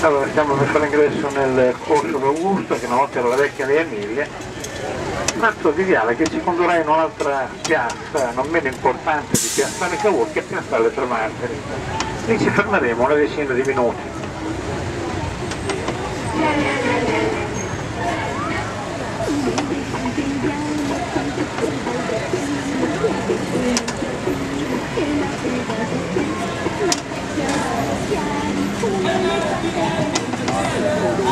Allora stiamo per fare ingresso nel corso d'Augusto che una volta era la vecchia via Emilia, altro di viale che ci condurrà in un'altra piazza non meno importante di Piazzale Cavour che è Piazzale Tre Martiri. Lì ci fermeremo una decina di minuti. You.